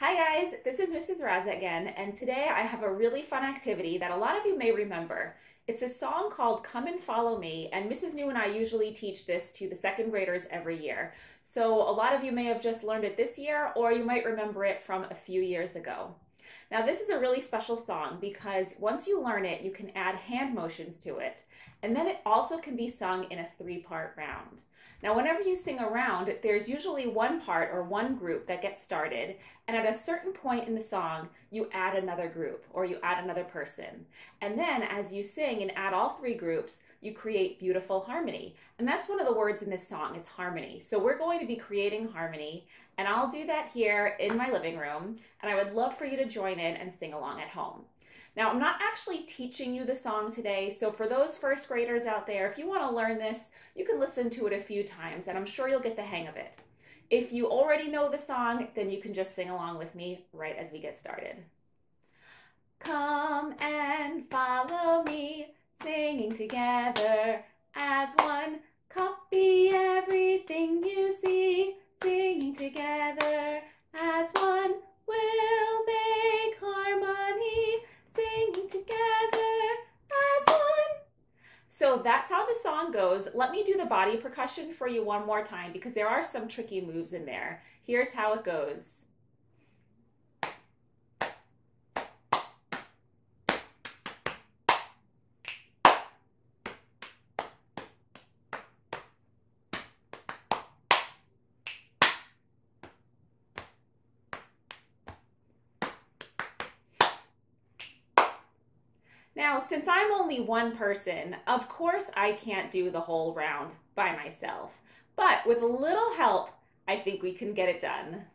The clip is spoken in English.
Hi guys, this is Mrs. Rzasa again, and today I have a really fun activity that a lot of you may remember. It's a song called Come and Follow Me, and Mrs. Niu and I usually teach this to the second graders every year. So a lot of you may have just learned it this year, or you might remember it from a few years ago. Now this is a really special song because once you learn it, you can add hand motions to it, and then it also can be sung in a three-part round. Now, whenever you sing a round, there's usually one part or one group that gets started, and at a certain point in the song, you add another group or you add another person. And then as you sing and add all three groups, you create beautiful harmony. And that's one of the words in this song is harmony. So we're going to be creating harmony, and I'll do that here in my living room, and I would love for you to join in and sing along at home. Now, I'm not actually teaching you the song today, so for those first graders out there, if you want to learn this, you can listen to it a few times, and I'm sure you'll get the hang of it. If you already know the song, then you can just sing along with me right as we get started. Come and follow me, singing together as one. Copy everything you see, So that's how the song goes. Let me do the body percussion for you one more time because there are some tricky moves in there. Here's how it goes. Now, since I'm only one person, of course I can't do the whole round by myself. But with a little help, I think we can get it done.